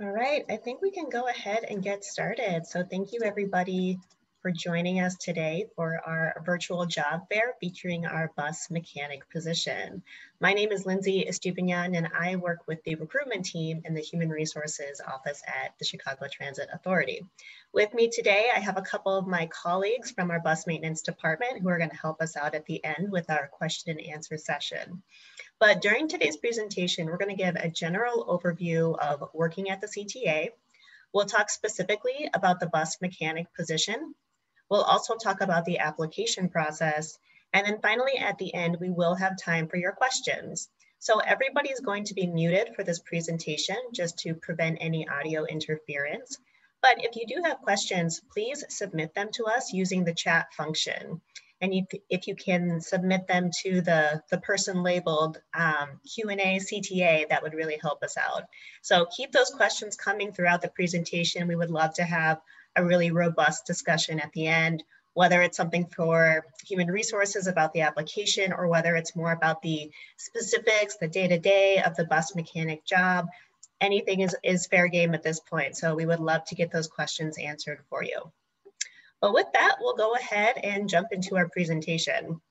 All right, I think we can go ahead and get started. So thank you everybody for joining us today for our virtual job fair featuring our bus mechanic position. My name is Lindsay Estupinian and I work with the recruitment team in the Human Resources Office at the Chicago Transit Authority. With me today, I have a couple of my colleagues from our bus maintenance department who are gonna help us out at the end with our question and answer session. But during today's presentation, we're gonna give a general overview of working at the CTA. We'll talk specifically about the bus mechanic position We'll also talk about the application process. And then finally, at the end, we will have time for your questions. So everybody is going to be muted for this presentation just to prevent any audio interference. But if you do have questions, please submit them to us using the chat function. And you, if you can submit them to the, the person labeled um, Q&A CTA, that would really help us out. So keep those questions coming throughout the presentation. We would love to have a really robust discussion at the end, whether it's something for human resources about the application or whether it's more about the specifics, the day-to-day -day of the bus mechanic job, anything is, is fair game at this point. So we would love to get those questions answered for you. But with that, we'll go ahead and jump into our presentation.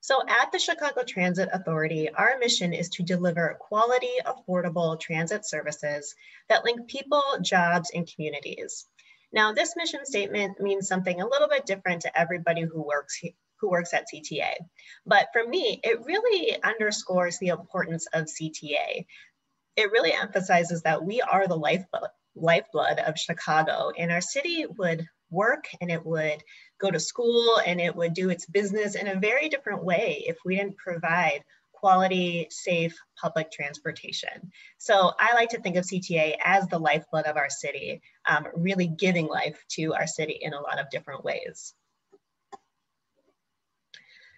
So at the Chicago Transit Authority, our mission is to deliver quality, affordable transit services that link people, jobs, and communities. Now, this mission statement means something a little bit different to everybody who works who works at CTA. But for me, it really underscores the importance of CTA. It really emphasizes that we are the lifeblood, lifeblood of Chicago and our city would work and it would go to school and it would do its business in a very different way if we didn't provide quality, safe public transportation. So I like to think of CTA as the lifeblood of our city, um, really giving life to our city in a lot of different ways.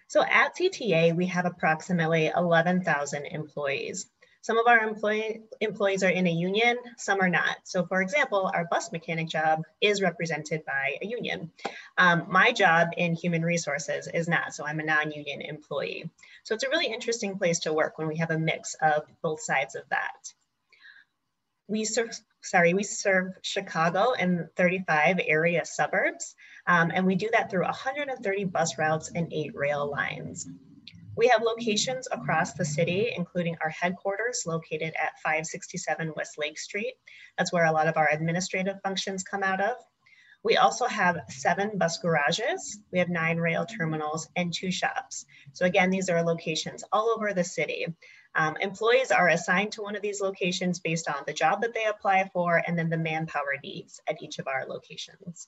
So at CTA, we have approximately 11,000 employees. Some of our employee, employees are in a union, some are not. So for example, our bus mechanic job is represented by a union. Um, my job in human resources is not, so I'm a non-union employee. So it's a really interesting place to work when we have a mix of both sides of that. We serve, sorry, we serve Chicago and 35 area suburbs, um, and we do that through 130 bus routes and eight rail lines. We have locations across the city, including our headquarters located at 567 West Lake Street. That's where a lot of our administrative functions come out of. We also have seven bus garages. We have nine rail terminals and two shops. So again, these are locations all over the city. Um, employees are assigned to one of these locations based on the job that they apply for and then the manpower needs at each of our locations.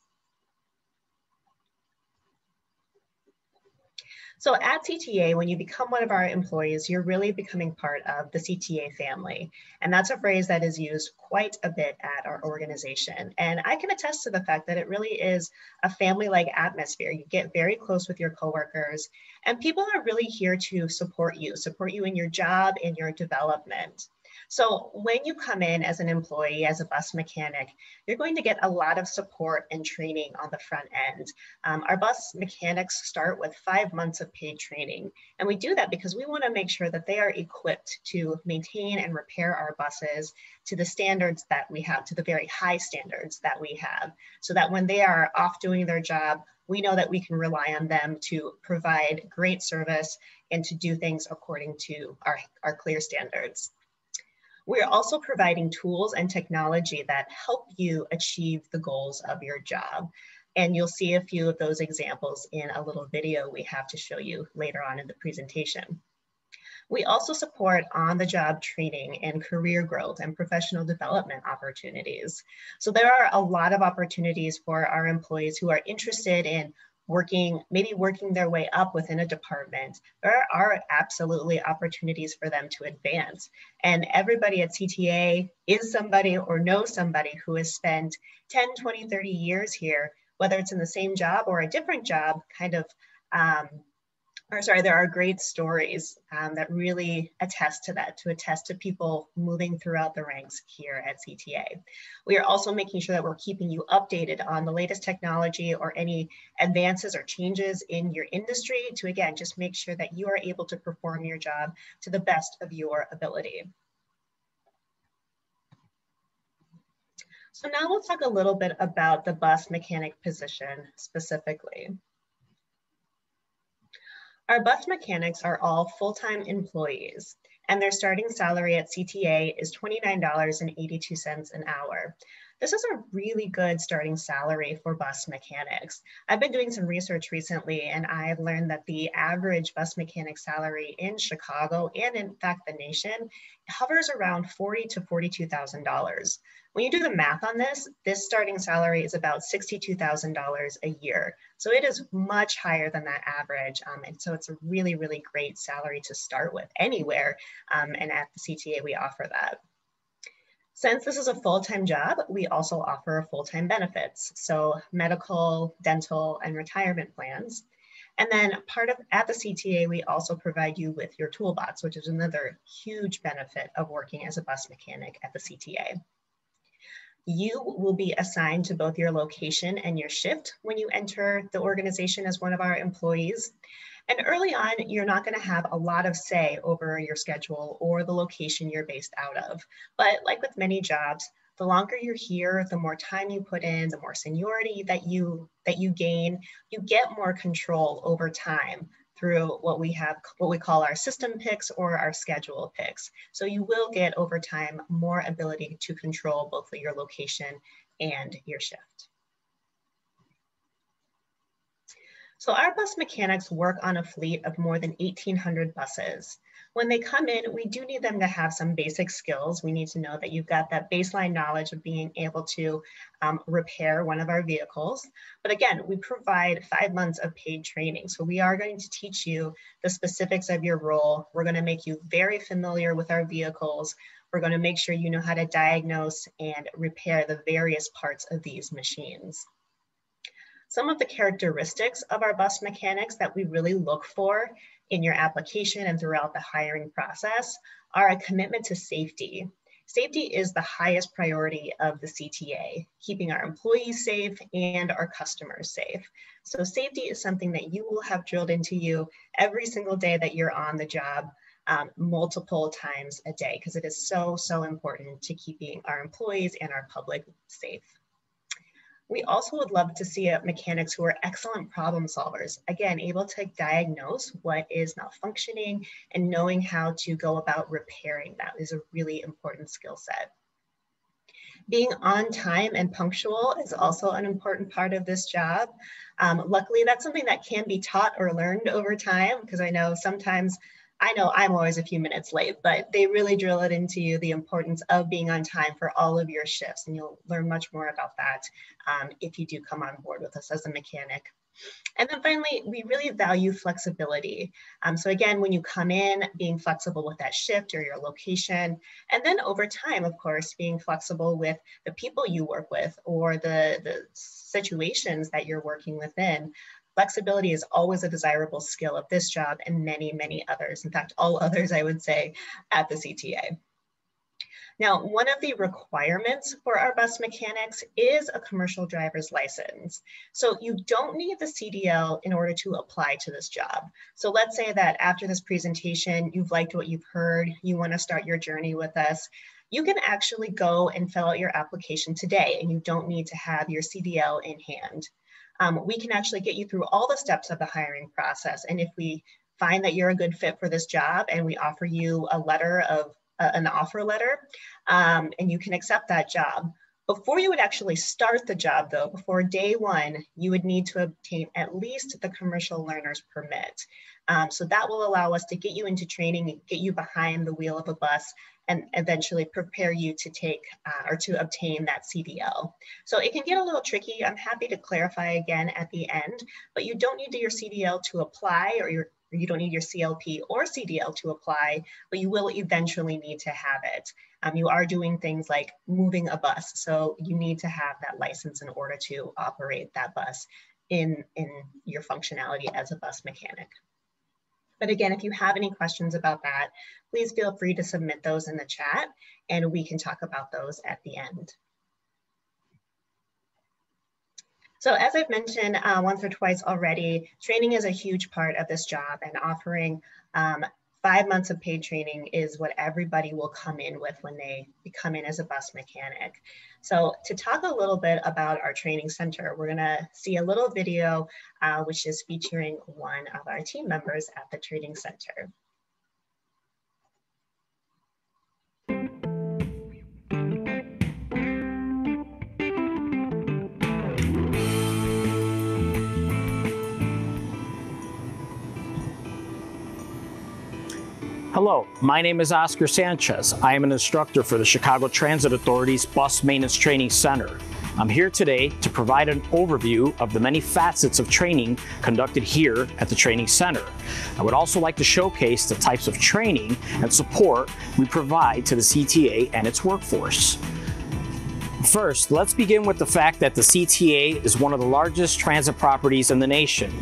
So at CTA, when you become one of our employees, you're really becoming part of the CTA family. And that's a phrase that is used quite a bit at our organization. And I can attest to the fact that it really is a family-like atmosphere. You get very close with your coworkers and people are really here to support you, support you in your job, in your development. So when you come in as an employee, as a bus mechanic, you're going to get a lot of support and training on the front end. Um, our bus mechanics start with five months of paid training. And we do that because we wanna make sure that they are equipped to maintain and repair our buses to the standards that we have, to the very high standards that we have, so that when they are off doing their job, we know that we can rely on them to provide great service and to do things according to our, our clear standards. We're also providing tools and technology that help you achieve the goals of your job. And you'll see a few of those examples in a little video we have to show you later on in the presentation. We also support on-the-job training and career growth and professional development opportunities. So there are a lot of opportunities for our employees who are interested in working, maybe working their way up within a department, there are absolutely opportunities for them to advance. And everybody at CTA is somebody or knows somebody who has spent 10, 20, 30 years here, whether it's in the same job or a different job, kind of um, or sorry, there are great stories um, that really attest to that, to attest to people moving throughout the ranks here at CTA. We are also making sure that we're keeping you updated on the latest technology or any advances or changes in your industry to, again, just make sure that you are able to perform your job to the best of your ability. So now we'll talk a little bit about the bus mechanic position specifically. Our bus mechanics are all full-time employees and their starting salary at CTA is $29.82 an hour. This is a really good starting salary for bus mechanics. I've been doing some research recently and I've learned that the average bus mechanic salary in Chicago and in fact the nation hovers around 40 to $42,000. When you do the math on this, this starting salary is about $62,000 a year. So it is much higher than that average. Um, and so it's a really, really great salary to start with anywhere. Um, and at the CTA, we offer that. Since this is a full-time job, we also offer full-time benefits. So medical, dental, and retirement plans. And then part of at the CTA, we also provide you with your toolbox, which is another huge benefit of working as a bus mechanic at the CTA. You will be assigned to both your location and your shift when you enter the organization as one of our employees. And early on, you're not going to have a lot of say over your schedule or the location you're based out of. But like with many jobs, the longer you're here, the more time you put in, the more seniority that you that you gain, you get more control over time through what we have, what we call our system picks or our schedule picks. So you will get over time more ability to control both your location and your shift. So our bus mechanics work on a fleet of more than 1,800 buses. When they come in, we do need them to have some basic skills. We need to know that you've got that baseline knowledge of being able to um, repair one of our vehicles. But again, we provide five months of paid training. So we are going to teach you the specifics of your role. We're gonna make you very familiar with our vehicles. We're gonna make sure you know how to diagnose and repair the various parts of these machines. Some of the characteristics of our bus mechanics that we really look for in your application and throughout the hiring process are a commitment to safety. Safety is the highest priority of the CTA, keeping our employees safe and our customers safe. So safety is something that you will have drilled into you every single day that you're on the job, um, multiple times a day, because it is so, so important to keeping our employees and our public safe. We also would love to see mechanics who are excellent problem solvers, again, able to diagnose what is malfunctioning and knowing how to go about repairing that is a really important skill set. Being on time and punctual is also an important part of this job. Um, luckily, that's something that can be taught or learned over time because I know sometimes I know I'm always a few minutes late, but they really drill it into you the importance of being on time for all of your shifts. And you'll learn much more about that um, if you do come on board with us as a mechanic. And then finally, we really value flexibility. Um, so again, when you come in, being flexible with that shift or your location, and then over time, of course, being flexible with the people you work with or the, the situations that you're working within. Flexibility is always a desirable skill of this job and many, many others. In fact, all others, I would say, at the CTA. Now, one of the requirements for our bus mechanics is a commercial driver's license. So you don't need the CDL in order to apply to this job. So let's say that after this presentation, you've liked what you've heard, you wanna start your journey with us, you can actually go and fill out your application today and you don't need to have your CDL in hand um, we can actually get you through all the steps of the hiring process. And if we find that you're a good fit for this job and we offer you a letter of uh, an offer letter um, and you can accept that job. Before you would actually start the job though, before day one, you would need to obtain at least the commercial learner's permit. Um, so that will allow us to get you into training and get you behind the wheel of a bus and eventually prepare you to take uh, or to obtain that CDL. So it can get a little tricky. I'm happy to clarify again at the end, but you don't need your CDL to apply or your you don't need your CLP or CDL to apply, but you will eventually need to have it. Um, you are doing things like moving a bus, so you need to have that license in order to operate that bus in, in your functionality as a bus mechanic. But again, if you have any questions about that, please feel free to submit those in the chat and we can talk about those at the end. So as I've mentioned uh, once or twice already, training is a huge part of this job and offering um, five months of paid training is what everybody will come in with when they come in as a bus mechanic. So to talk a little bit about our training center, we're gonna see a little video, uh, which is featuring one of our team members at the training center. Hello, my name is Oscar Sanchez. I am an instructor for the Chicago Transit Authority's Bus Maintenance Training Center. I'm here today to provide an overview of the many facets of training conducted here at the Training Center. I would also like to showcase the types of training and support we provide to the CTA and its workforce. First, let's begin with the fact that the CTA is one of the largest transit properties in the nation.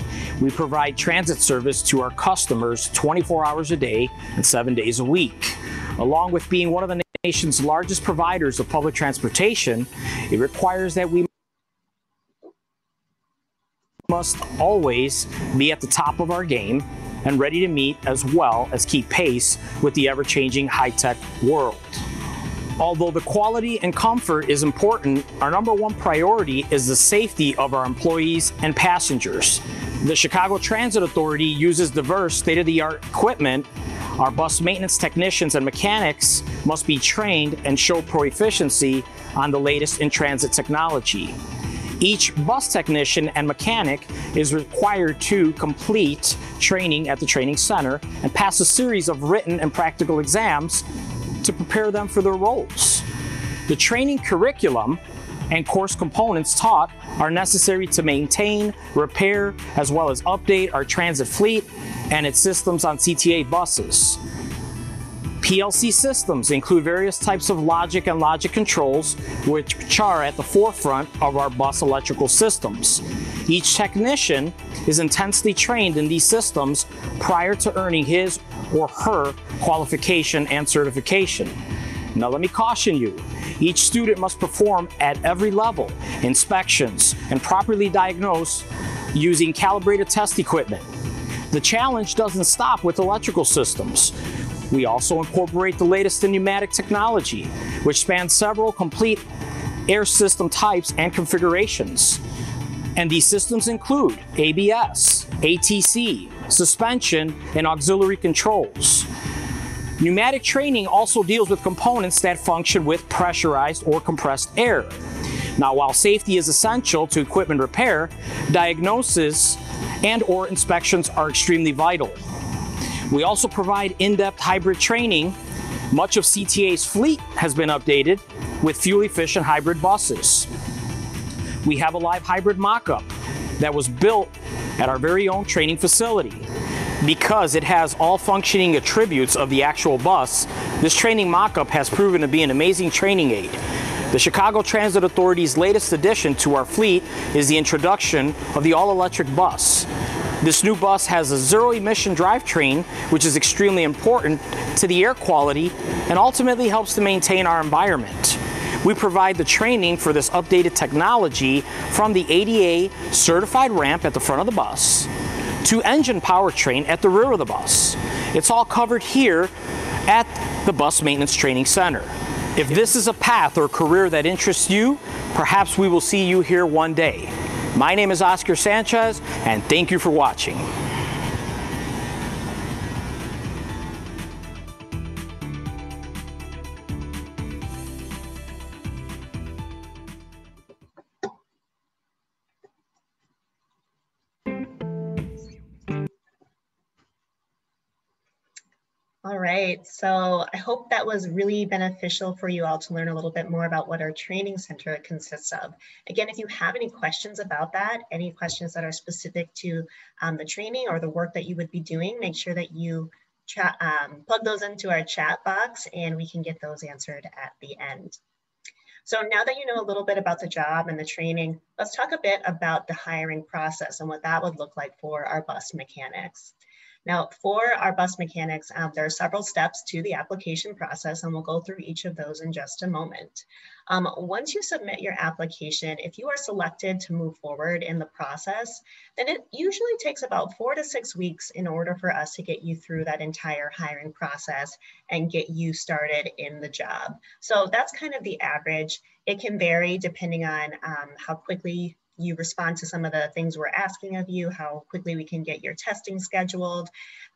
We provide transit service to our customers 24 hours a day and seven days a week. Along with being one of the nation's largest providers of public transportation, it requires that we must always be at the top of our game and ready to meet as well as keep pace with the ever-changing high-tech world. Although the quality and comfort is important, our number one priority is the safety of our employees and passengers. The Chicago Transit Authority uses diverse state-of-the-art equipment. Our bus maintenance technicians and mechanics must be trained and show proficiency on the latest in transit technology. Each bus technician and mechanic is required to complete training at the training center and pass a series of written and practical exams to prepare them for their roles. The training curriculum and course components taught are necessary to maintain, repair, as well as update our transit fleet and its systems on CTA buses. PLC systems include various types of logic and logic controls, which are at the forefront of our bus electrical systems. Each technician is intensely trained in these systems prior to earning his or her qualification and certification. Now let me caution you, each student must perform at every level inspections and properly diagnose using calibrated test equipment. The challenge doesn't stop with electrical systems. We also incorporate the latest in pneumatic technology, which spans several complete air system types and configurations. And these systems include ABS, ATC, suspension, and auxiliary controls. Pneumatic training also deals with components that function with pressurized or compressed air. Now, while safety is essential to equipment repair, diagnosis and or inspections are extremely vital. We also provide in-depth hybrid training. Much of CTA's fleet has been updated with fuel-efficient hybrid buses. We have a live hybrid mock-up that was built at our very own training facility. Because it has all functioning attributes of the actual bus, this training mock-up has proven to be an amazing training aid. The Chicago Transit Authority's latest addition to our fleet is the introduction of the all-electric bus. This new bus has a zero-emission drivetrain, which is extremely important to the air quality and ultimately helps to maintain our environment. We provide the training for this updated technology from the ADA certified ramp at the front of the bus to engine powertrain at the rear of the bus. It's all covered here at the Bus Maintenance Training Center. If this is a path or career that interests you, perhaps we will see you here one day. My name is Oscar Sanchez, and thank you for watching. All right, so I hope that was really beneficial for you all to learn a little bit more about what our training center consists of. Again, if you have any questions about that, any questions that are specific to um, the training or the work that you would be doing, make sure that you um, plug those into our chat box and we can get those answered at the end. So now that you know a little bit about the job and the training, let's talk a bit about the hiring process and what that would look like for our bus mechanics. Now, for our bus mechanics, um, there are several steps to the application process, and we'll go through each of those in just a moment. Um, once you submit your application, if you are selected to move forward in the process, then it usually takes about four to six weeks in order for us to get you through that entire hiring process and get you started in the job. So that's kind of the average. It can vary depending on um, how quickly you respond to some of the things we're asking of you, how quickly we can get your testing scheduled.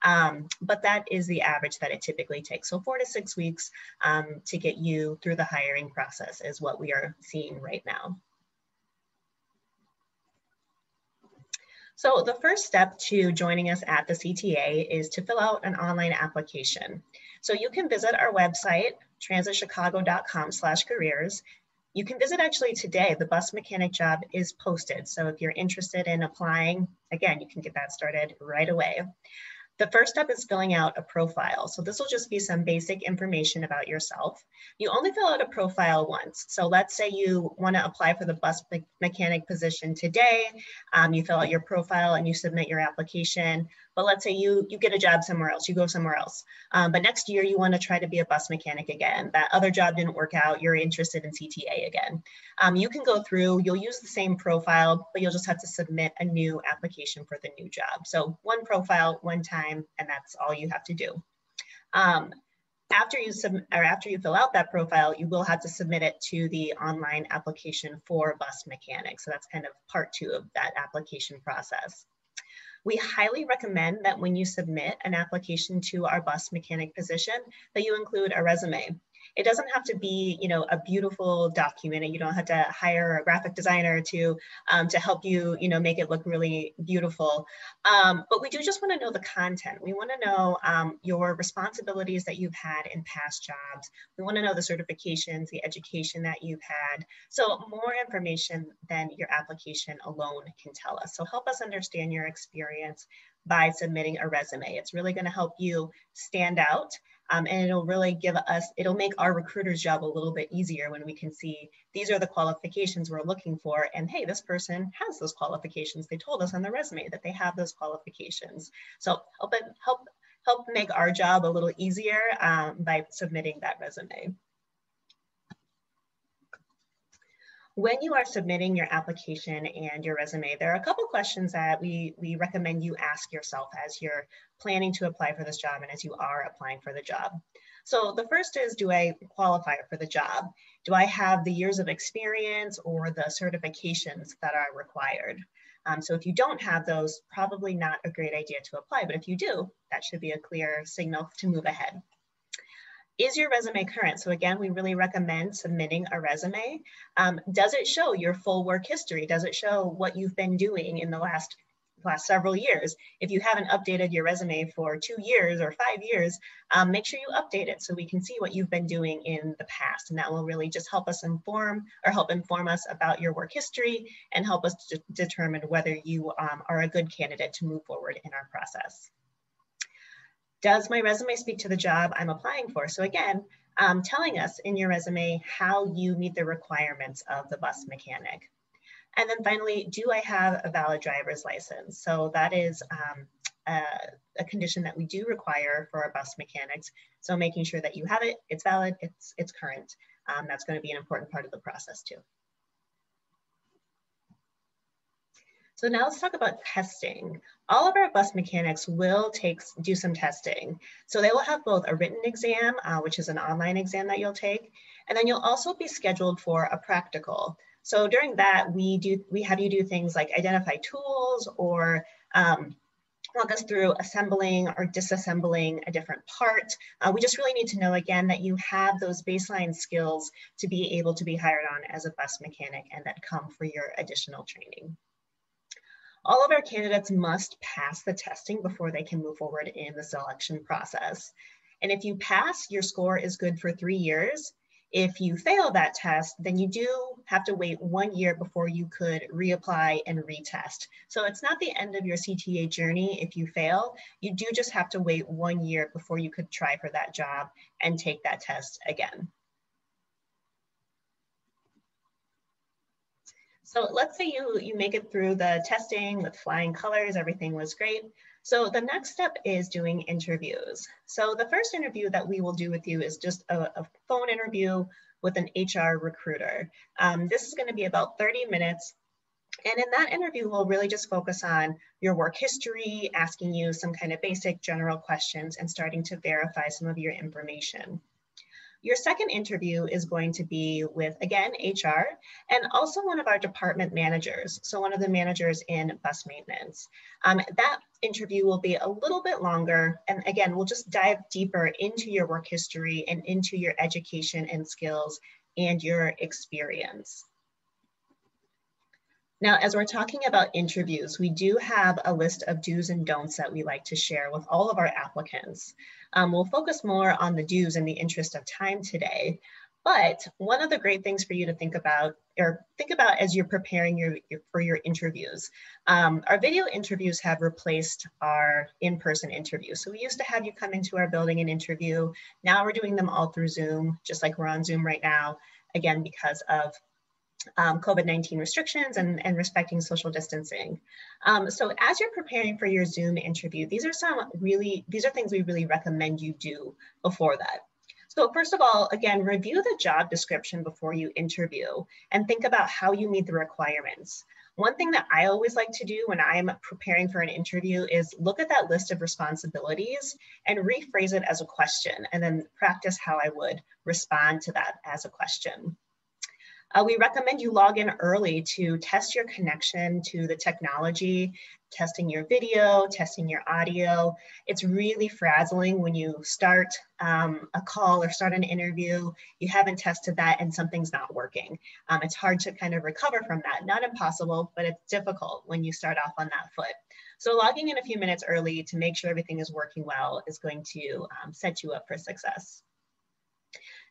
Um, but that is the average that it typically takes. So four to six weeks um, to get you through the hiring process is what we are seeing right now. So the first step to joining us at the CTA is to fill out an online application. So you can visit our website, transitchicago.com slash careers, you can visit actually today. The bus mechanic job is posted. So if you're interested in applying, again, you can get that started right away. The first step is filling out a profile. So this will just be some basic information about yourself. You only fill out a profile once. So let's say you want to apply for the bus me mechanic position today. Um, you fill out your profile and you submit your application. But let's say you, you get a job somewhere else, you go somewhere else. Um, but next year you want to try to be a bus mechanic again. That other job didn't work out, you're interested in CTA again. Um, you can go through, you'll use the same profile, but you'll just have to submit a new application for the new job. So one profile, one time, and that's all you have to do. Um, after you sub or after you fill out that profile, you will have to submit it to the online application for bus mechanic. So that's kind of part two of that application process. We highly recommend that when you submit an application to our bus mechanic position, that you include a resume. It doesn't have to be, you know, a beautiful document. and You don't have to hire a graphic designer to um, to help you, you know, make it look really beautiful. Um, but we do just want to know the content. We want to know um, your responsibilities that you've had in past jobs. We want to know the certifications, the education that you've had. So more information than your application alone can tell us. So help us understand your experience by submitting a resume. It's really going to help you stand out um, and it'll really give us, it'll make our recruiter's job a little bit easier when we can see these are the qualifications we're looking for. And hey, this person has those qualifications. They told us on the resume that they have those qualifications. So help it, help, help make our job a little easier um, by submitting that resume. When you are submitting your application and your resume, there are a couple questions that we, we recommend you ask yourself as you're planning to apply for this job and as you are applying for the job. So the first is, do I qualify for the job? Do I have the years of experience or the certifications that are required? Um, so if you don't have those, probably not a great idea to apply, but if you do, that should be a clear signal to move ahead. Is your resume current? So again, we really recommend submitting a resume. Um, does it show your full work history? Does it show what you've been doing in the last last several years. If you haven't updated your resume for two years or five years, um, make sure you update it so we can see what you've been doing in the past. And that will really just help us inform or help inform us about your work history and help us determine whether you um, are a good candidate to move forward in our process does my resume speak to the job I'm applying for? So again, um, telling us in your resume how you meet the requirements of the bus mechanic. And then finally, do I have a valid driver's license? So that is um, a, a, condition that we do require for our bus mechanics. So making sure that you have it, it's valid, it's, it's current. Um, that's gonna be an important part of the process too. So now let's talk about testing. All of our bus mechanics will take do some testing. So they will have both a written exam, uh, which is an online exam that you'll take, and then you'll also be scheduled for a practical. So during that, we do we have you do things like identify tools or um, walk us through assembling or disassembling a different part. Uh, we just really need to know again that you have those baseline skills to be able to be hired on as a bus mechanic and that come for your additional training. All of our candidates must pass the testing before they can move forward in the selection process. And if you pass, your score is good for three years. If you fail that test, then you do have to wait one year before you could reapply and retest. So it's not the end of your CTA journey if you fail. You do just have to wait one year before you could try for that job and take that test again. So let's say you, you make it through the testing with flying colors, everything was great. So the next step is doing interviews. So the first interview that we will do with you is just a, a phone interview with an HR recruiter. Um, this is gonna be about 30 minutes. And in that interview, we'll really just focus on your work history, asking you some kind of basic general questions and starting to verify some of your information. Your second interview is going to be with, again, HR and also one of our department managers. So one of the managers in bus maintenance. Um, that interview will be a little bit longer. And again, we'll just dive deeper into your work history and into your education and skills and your experience. Now, as we're talking about interviews, we do have a list of do's and don'ts that we like to share with all of our applicants. Um, we'll focus more on the do's in the interest of time today, but one of the great things for you to think about or think about as you're preparing your, your for your interviews, um, our video interviews have replaced our in-person interviews. So we used to have you come into our building and interview. Now we're doing them all through Zoom, just like we're on Zoom right now, again, because of um, COVID-19 restrictions and, and respecting social distancing. Um, so as you're preparing for your Zoom interview, these are some really, these are things we really recommend you do before that. So first of all, again, review the job description before you interview and think about how you meet the requirements. One thing that I always like to do when I'm preparing for an interview is look at that list of responsibilities and rephrase it as a question and then practice how I would respond to that as a question. Uh, we recommend you log in early to test your connection to the technology, testing your video, testing your audio. It's really frazzling when you start um, a call or start an interview, you haven't tested that and something's not working. Um, it's hard to kind of recover from that. Not impossible, but it's difficult when you start off on that foot. So logging in a few minutes early to make sure everything is working well is going to um, set you up for success.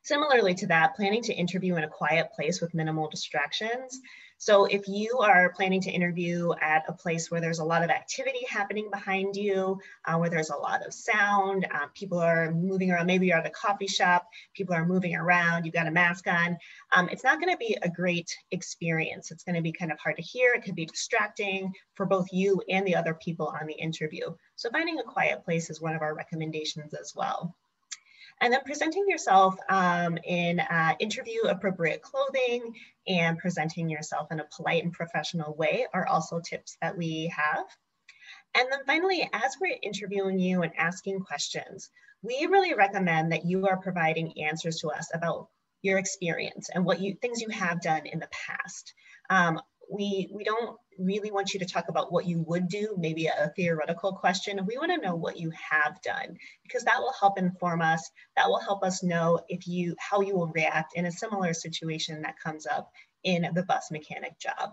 Similarly to that, planning to interview in a quiet place with minimal distractions. So if you are planning to interview at a place where there's a lot of activity happening behind you, uh, where there's a lot of sound, uh, people are moving around, maybe you're at a coffee shop, people are moving around, you've got a mask on, um, it's not gonna be a great experience. It's gonna be kind of hard to hear, it could be distracting for both you and the other people on the interview. So finding a quiet place is one of our recommendations as well. And then presenting yourself um, in uh, interview appropriate clothing and presenting yourself in a polite and professional way are also tips that we have. And then finally, as we're interviewing you and asking questions, we really recommend that you are providing answers to us about your experience and what you things you have done in the past. Um, we we don't really want you to talk about what you would do, maybe a theoretical question. We want to know what you have done because that will help inform us. That will help us know if you how you will react in a similar situation that comes up in the bus mechanic job.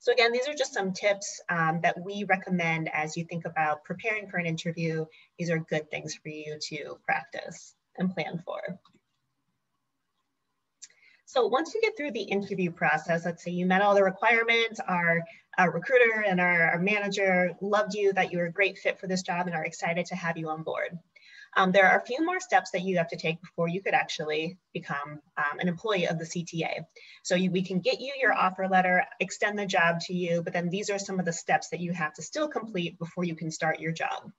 So again, these are just some tips um, that we recommend as you think about preparing for an interview. These are good things for you to practice and plan for. So once you get through the interview process, let's say you met all the requirements, our, our recruiter and our, our, manager loved you, that you were a great fit for this job and are excited to have you on board. Um, there are a few more steps that you have to take before you could actually become um, an employee of the CTA. So you, we can get you your offer letter, extend the job to you, but then these are some of the steps that you have to still complete before you can start your job.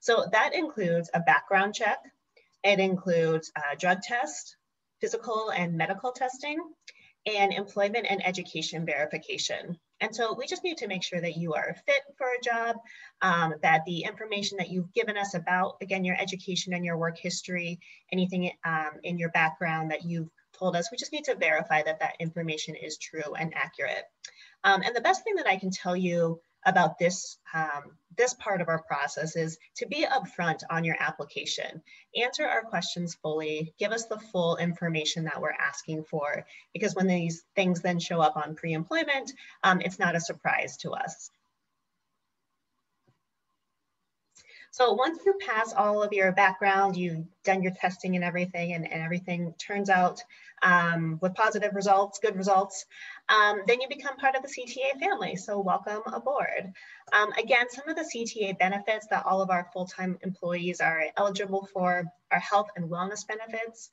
So that includes a background check. It includes a drug test, physical and medical testing, and employment and education verification. And so we just need to make sure that you are fit for a job, um, that the information that you've given us about, again, your education and your work history, anything um, in your background that you've told us, we just need to verify that that information is true and accurate. Um, and the best thing that I can tell you about this, um, this part of our process is to be upfront on your application. Answer our questions fully, give us the full information that we're asking for, because when these things then show up on pre-employment, um, it's not a surprise to us. So once you pass all of your background, you've done your testing and everything, and, and everything turns out um, with positive results, good results, um, then you become part of the CTA family. So welcome aboard. Um, again, some of the CTA benefits that all of our full-time employees are eligible for are health and wellness benefits,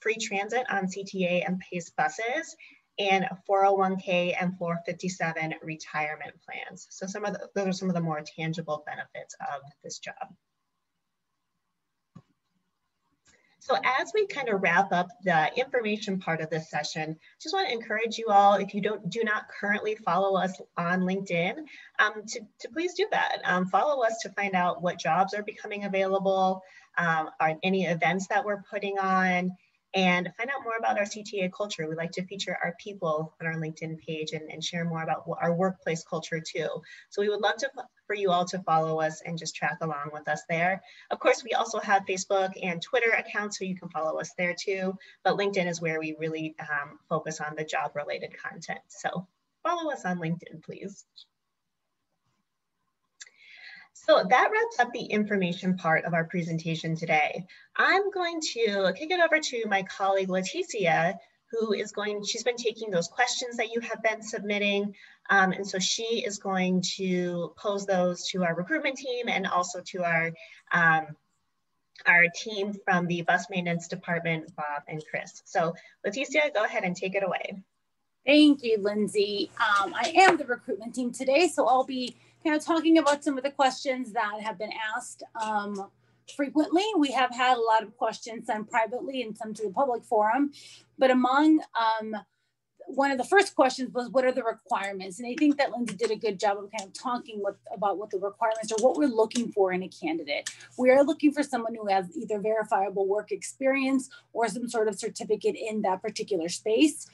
free transit on CTA and PACE buses, and 401k and 457 retirement plans. So some of the, those are some of the more tangible benefits of this job. So as we kind of wrap up the information part of this session, just want to encourage you all, if you don't do not currently follow us on LinkedIn, um, to, to please do that. Um, follow us to find out what jobs are becoming available, um, are any events that we're putting on, and find out more about our CTA culture. We like to feature our people on our LinkedIn page and, and share more about our workplace culture too. So we would love to for you all to follow us and just track along with us there. Of course, we also have Facebook and Twitter accounts, so you can follow us there too. But LinkedIn is where we really um, focus on the job related content. So follow us on LinkedIn, please. So that wraps up the information part of our presentation today. I'm going to kick it over to my colleague Leticia, who is going, she's been taking those questions that you have been submitting. Um, and so she is going to pose those to our recruitment team and also to our, um, our team from the bus maintenance department, Bob and Chris. So Leticia, go ahead and take it away. Thank you, Lindsay. Um, I am the recruitment team today, so I'll be kind of talking about some of the questions that have been asked um, frequently. We have had a lot of questions sent privately and some to the public forum, but among um, one of the first questions was what are the requirements? And i think that lindsay did a good job of kind of talking with, about what the requirements are what we're looking for in a candidate. We are looking for someone who has either verifiable work experience or some sort of certificate in that particular space.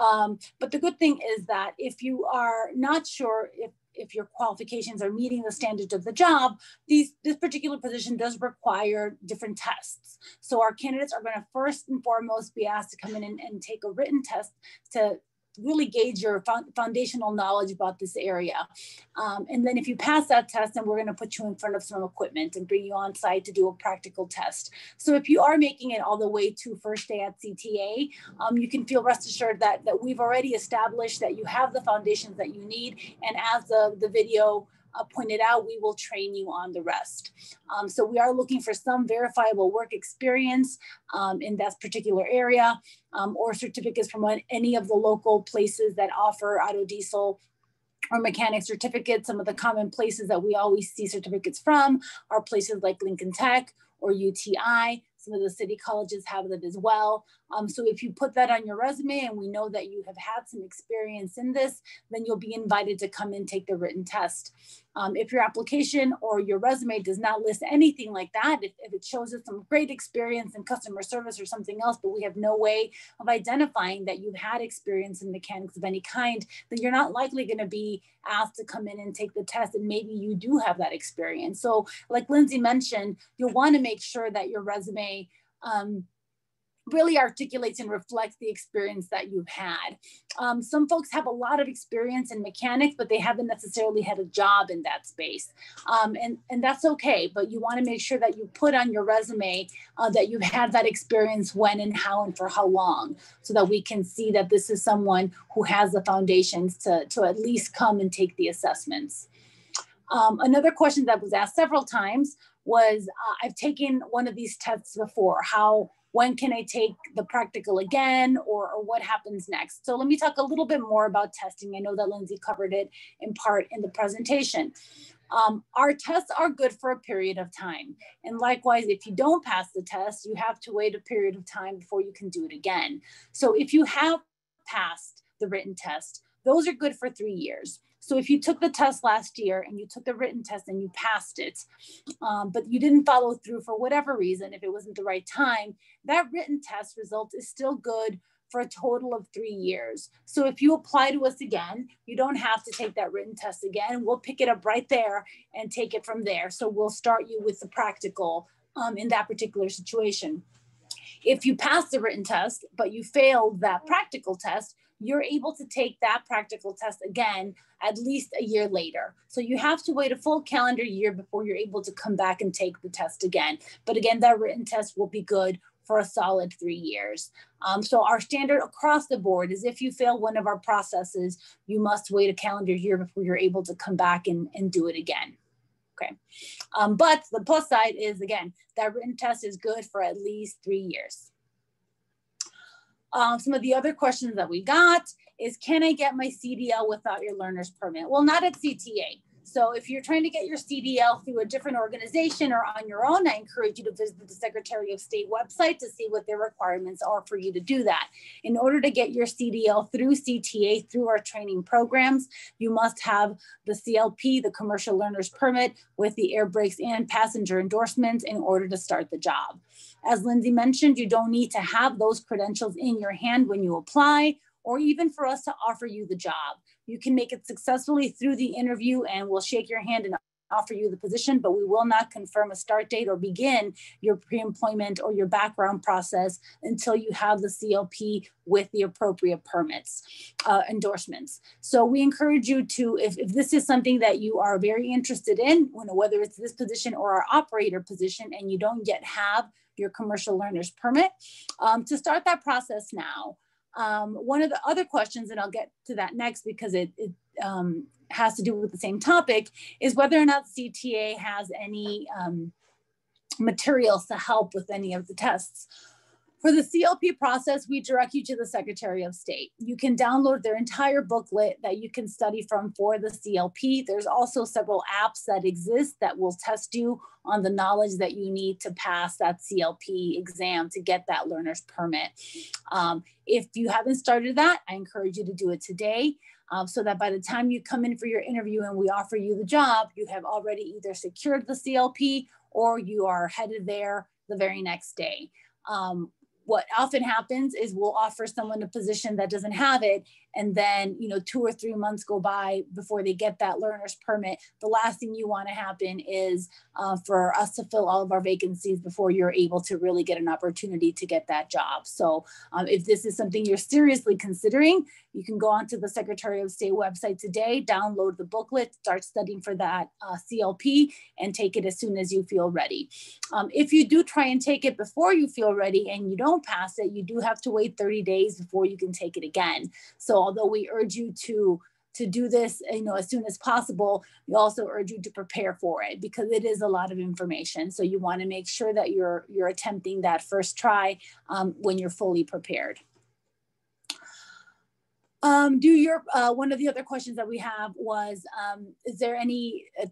Um, but the good thing is that if you are not sure if if your qualifications are meeting the standards of the job, these this particular position does require different tests. So our candidates are going to first and foremost be asked to come in and, and take a written test to really gauge your foundational knowledge about this area. Um, and then if you pass that test, then we're gonna put you in front of some equipment and bring you on site to do a practical test. So if you are making it all the way to first day at CTA, um, you can feel rest assured that, that we've already established that you have the foundations that you need. And as the, the video uh, pointed out, we will train you on the rest. Um, so we are looking for some verifiable work experience um, in that particular area um, or certificates from any of the local places that offer auto diesel or mechanic certificates. Some of the common places that we always see certificates from are places like Lincoln Tech or UTI, some of the city colleges have that as well. Um, so if you put that on your resume and we know that you have had some experience in this, then you'll be invited to come and take the written test. Um, if your application or your resume does not list anything like that, if, if, it shows us some great experience in customer service or something else, but we have no way of identifying that you've had experience in mechanics of any kind, then you're not likely going to be asked to come in and take the test. And maybe you do have that experience. So, like Lindsay mentioned, you'll want to make sure that your resume um, really articulates and reflects the experience that you've had. Um, some folks have a lot of experience in mechanics, but they haven't necessarily had a job in that space. Um, and, and that's okay, but you wanna make sure that you put on your resume uh, that you've had that experience when and how and for how long, so that we can see that this is someone who has the foundations to, to at least come and take the assessments. Um, another question that was asked several times was, uh, I've taken one of these tests before, how when can I take the practical again or, or what happens next? So let me talk a little bit more about testing. I know that Lindsay covered it in part in the presentation. Um, our tests are good for a period of time. And likewise, if you don't pass the test, you have to wait a period of time before you can do it again. So if you have passed the written test, those are good for three years. So if you took the test last year and you took the written test and you passed it, um, but you didn't follow through for whatever reason, if it wasn't the right time, that written test result is still good for a total of three years. So if you apply to us again, you don't have to take that written test again. We'll pick it up right there and take it from there. So we'll start you with the practical um, in that particular situation. If you pass the written test, but you failed that practical test, you're able to take that practical test again at least a year later. So you have to wait a full calendar year before you're able to come back and take the test again. But again, that written test will be good for a solid three years. Um, so our standard across the board is if you fail one of our processes, you must wait a calendar year before you're able to come back and, and do it again. Okay. Um, but the plus side is again, that written test is good for at least three years. Um, some of the other questions that we got is can I get my CDL without your learner's permit? Well, not at CTA. So if you're trying to get your CDL through a different organization or on your own, I encourage you to visit the Secretary of State website to see what their requirements are for you to do that. In order to get your CDL through CTA through our training programs, you must have the CLP, the Commercial Learner's Permit, with the air brakes and passenger endorsements in order to start the job. As Lindsay mentioned, you don't need to have those credentials in your hand when you apply or even for us to offer you the job. You can make it successfully through the interview and we'll shake your hand and offer you the position, but we will not confirm a start date or begin your pre-employment or your background process until you have the CLP with the appropriate permits, uh, endorsements. So we encourage you to, if, if this is something that you are very interested in, whether it's this position or our operator position, and you don't yet have your commercial learner's permit, um, to start that process now. Um, one of the other questions, and I'll get to that next because it, it um, has to do with the same topic, is whether or not CTA has any um, materials to help with any of the tests. For the CLP process, we direct you to the Secretary of State. You can download their entire booklet that you can study from for the CLP. There's also several apps that exist that will test you on the knowledge that you need to pass that CLP exam to get that learner's permit. Um, if you haven't started that, I encourage you to do it today. Um, so that by the time you come in for your interview and we offer you the job, you have already either secured the CLP or you are headed there the very next day. Um, what often happens is we'll offer someone a position that doesn't have it and then you know two or three months go by before they get that learner's permit. The last thing you want to happen is uh, for us to fill all of our vacancies before you're able to really get an opportunity to get that job. So um, if this is something you're seriously considering you can go onto the secretary of state website today download the booklet start studying for that uh, clp and take it as soon as you feel ready. Um, if you do try and take it before you feel ready and you don't pass it you do have to wait 30 days before you can take it again. So although we urge you to to do this you know as soon as possible we also urge you to prepare for it because it is a lot of information. So you want to make sure that you're you're attempting that first try um, when you're fully prepared um, do your uh, one of the other questions that we have was um, is there any uh,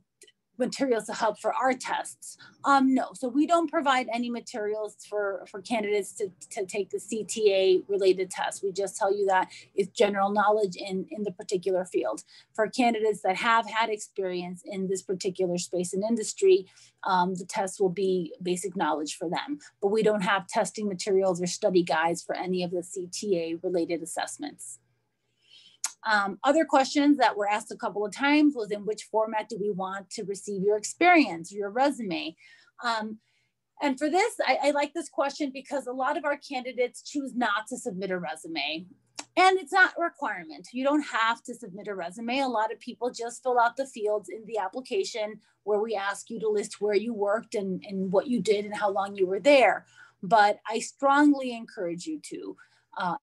materials to help for our tests? Um, no, so we don't provide any materials for, for candidates to, to take the CTA related test. We just tell you that it's general knowledge in, in the particular field. For candidates that have had experience in this particular space and industry, um, the test will be basic knowledge for them. But we don't have testing materials or study guides for any of the CTA related assessments. Um, other questions that were asked a couple of times was in which format do we want to receive your experience, your resume? Um, and for this, I, I like this question because a lot of our candidates choose not to submit a resume. And it's not a requirement. You don't have to submit a resume. A lot of people just fill out the fields in the application where we ask you to list where you worked and, and what you did and how long you were there. But I strongly encourage you to uh,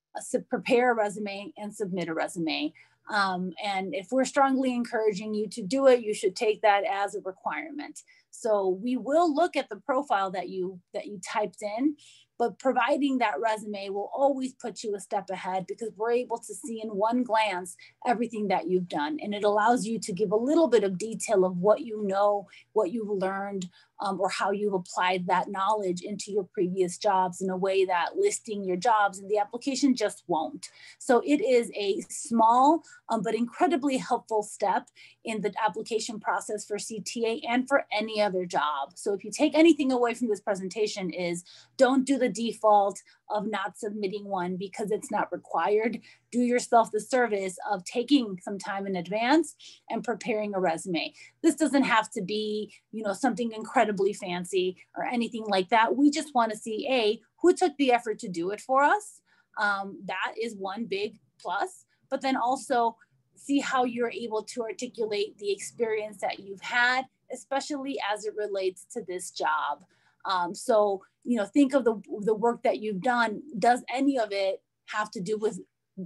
prepare a resume and submit a resume. Um, and if we're strongly encouraging you to do it, you should take that as a requirement. So we will look at the profile that you that you typed in but providing that resume will always put you a step ahead because we're able to see in one glance everything that you've done. And it allows you to give a little bit of detail of what you know, what you've learned, um, or how you've applied that knowledge into your previous jobs in a way that listing your jobs in the application just won't. So it is a small um, but incredibly helpful step in the application process for CTA and for any other job. So if you take anything away from this presentation is don't do the default of not submitting one because it's not required. Do yourself the service of taking some time in advance and preparing a resume. This doesn't have to be, you know, something incredibly fancy or anything like that. We just want to see a who took the effort to do it for us. Um, that is one big plus. But then also see how you're able to articulate the experience that you've had, especially as it relates to this job. Um, so, you know, think of the, the work that you've done. Does any of it have to do with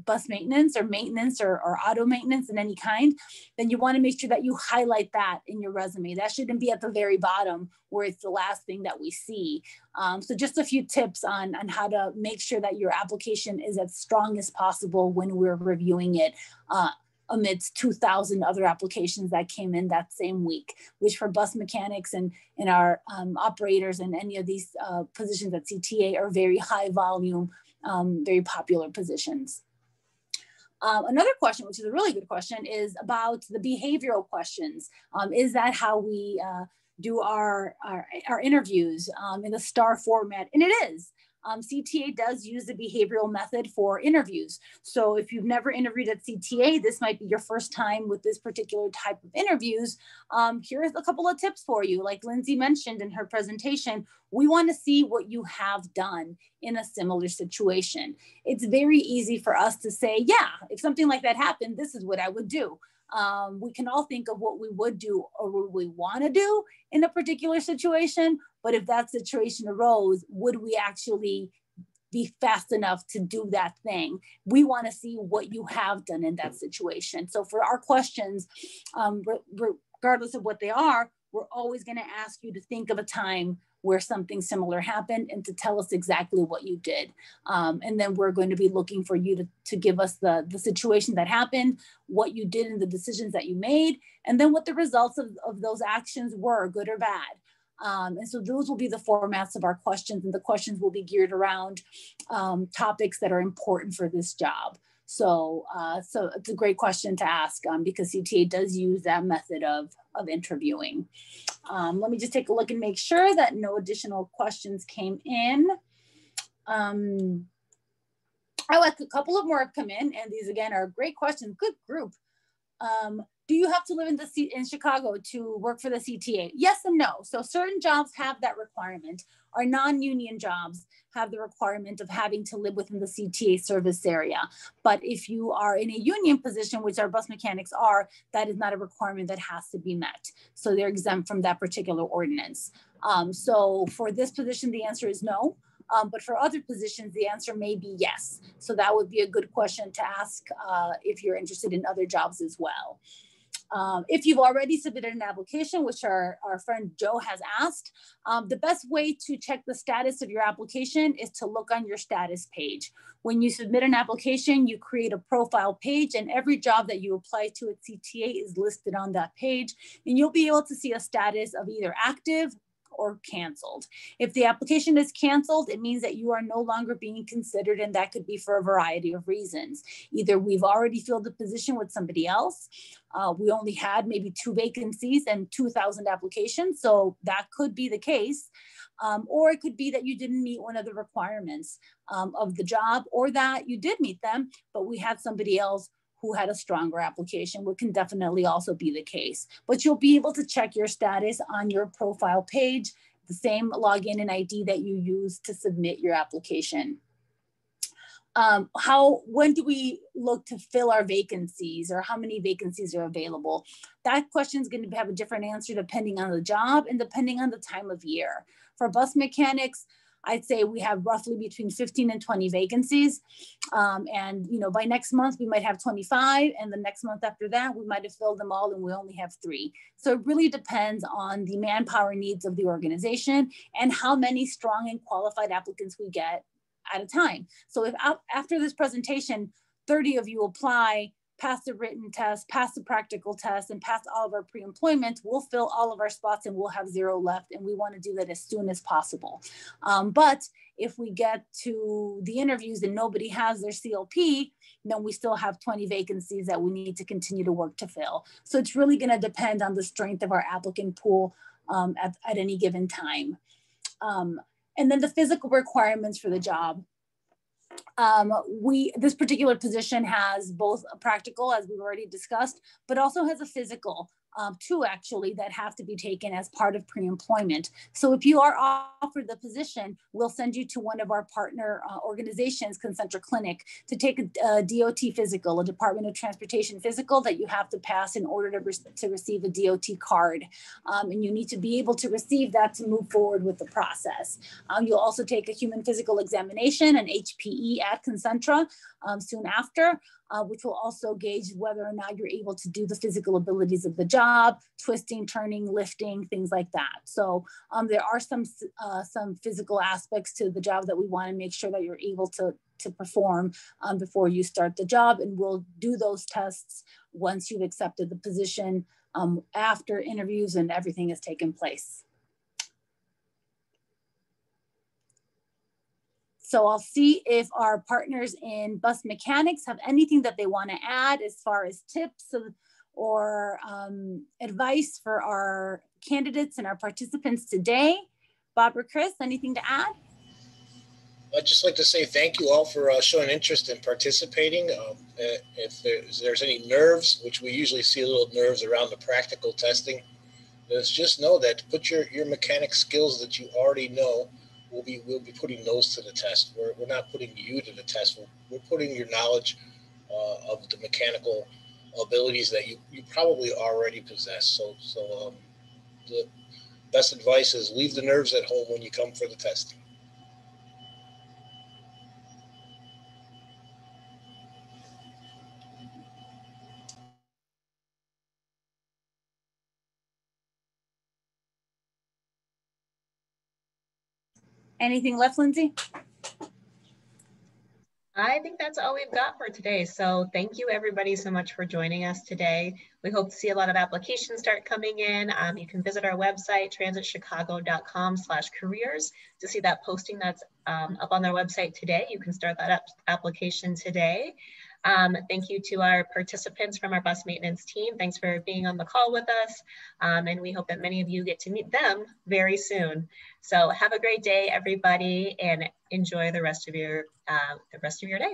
bus maintenance or maintenance or, or auto maintenance in any kind, then you want to make sure that you highlight that in your resume. That shouldn't be at the very bottom where it's the last thing that we see. Um, so just a few tips on, on how to make sure that your application is as strong as possible when we're reviewing it uh, amidst 2,000 other applications that came in that same week, which for bus mechanics and, and our um, operators and any of these uh, positions at CTA are very high volume, um, very popular positions. Um, another question, which is a really good question, is about the behavioral questions. Um, is that how we uh, do our, our, our interviews um, in the STAR format? And it is um, CTA does use the behavioral method for interviews. So if you've never interviewed at CTA, this might be your first time with this particular type of interviews. Um, here's a couple of tips for you. Like Lindsay mentioned in her presentation, we want to see what you have done in a similar situation. It's very easy for us to say, yeah, if something like that happened, this is what I would do um, we can all think of what we would do or what we want to do in a particular situation. But if that situation arose, would we actually be fast enough to do that thing? We want to see what you have done in that situation. So for our questions, um, regardless of what they are, we're always going to ask you to think of a time where something similar happened and to tell us exactly what you did. Um, and then we're going to be looking for you to, to give us the, the situation that happened, what you did and the decisions that you made, and then what the results of, of those actions were, good or bad. Um, and so those will be the formats of our questions and the questions will be geared around um, topics that are important for this job. So, uh, so it's a great question to ask um, because CTA does use that method of, of interviewing. Um, let me just take a look and make sure that no additional questions came in. Um, oh, a couple of more have come in and these again are great questions, good group. Um, do you have to live in the in Chicago to work for the CTA? Yes and no. So certain jobs have that requirement. Our non-union jobs have the requirement of having to live within the CTA service area. But if you are in a union position, which our bus mechanics are, that is not a requirement that has to be met. So they're exempt from that particular ordinance. Um, so for this position, the answer is no. Um, but for other positions, the answer may be yes. So that would be a good question to ask uh, if you're interested in other jobs as well. Um, if you've already submitted an application, which our, our friend Joe has asked, um, the best way to check the status of your application is to look on your status page. When you submit an application, you create a profile page and every job that you apply to at CTA is listed on that page. And you'll be able to see a status of either active, or canceled. If the application is canceled, it means that you are no longer being considered, and that could be for a variety of reasons. Either we've already filled the position with somebody else, uh, we only had maybe two vacancies and 2,000 applications, so that could be the case. Um, or it could be that you didn't meet one of the requirements um, of the job, or that you did meet them, but we had somebody else who had a stronger application, which can definitely also be the case. But you'll be able to check your status on your profile page, the same login and ID that you use to submit your application. Um, how when do we look to fill our vacancies or how many vacancies are available that question is going to have a different answer depending on the job and depending on the time of year for bus mechanics I'd say we have roughly between 15 and 20 vacancies. Um, and, you know, by next month, we might have 25. And the next month after that, we might have filled them all and we only have three. So it really depends on the manpower needs of the organization and how many strong and qualified applicants we get at a time. So if after this presentation, 30 of you apply, pass the written test, pass the practical test, and pass all of our pre-employment, we'll fill all of our spots and we'll have zero left. And we want to do that as soon as possible. Um, but if we get to the interviews and nobody has their CLP, then we still have 20 vacancies that we need to continue to work to fill. So it's really going to depend on the strength of our applicant pool um, at, at any given time. Um, and then the physical requirements for the job um, we this particular position has both a practical, as we've already discussed, but also has a physical um, two actually that have to be taken as part of pre-employment. So if you are offered the position, we'll send you to one of our partner uh, organizations, Concentra Clinic, to take a, a, DOT physical, a Department of Transportation physical that you have to pass in order to, re to receive a DOT card. Um, and you need to be able to receive that to move forward with the process. Um, you'll also take a human physical examination, an HPE at Concentra um, soon after uh, which will also gauge whether or not you're able to do the physical abilities of the job, twisting, turning, lifting, things like that. So um, there are some, uh, some physical aspects to the job that we wanna make sure that you're able to, to perform um, before you start the job. And we'll do those tests once you've accepted the position um, after interviews and everything has taken place. So I'll see if our partners in bus mechanics have anything that they want to add as far as tips or um, advice for our candidates and our participants today. Bob or Chris, anything to add? I'd just like to say thank you all for uh, showing interest in participating. Um, if there's, there's, any nerves, which we usually see little nerves around the practical testing, just know that put your, your mechanic skills that you already know we'll be we'll be putting those to the test. We're, we're not putting you to the test. We're, we're putting your knowledge uh, of the mechanical abilities that you, you probably already possess. So so um, the best advice is leave the nerves at home when you come for the testing. Anything left, Lindsay? I think that's all we've got for today. So thank you everybody so much for joining us today. We hope to see a lot of applications start coming in. Um, you can visit our website, transitchicago.com slash careers to see that posting that's um, up on their website today. You can start that application today. Um, thank you to our participants from our bus maintenance team. Thanks for being on the call with us. Um, and we hope that many of you get to meet them very soon. So have a great day, everybody, and enjoy the rest of your, uh, the rest of your day.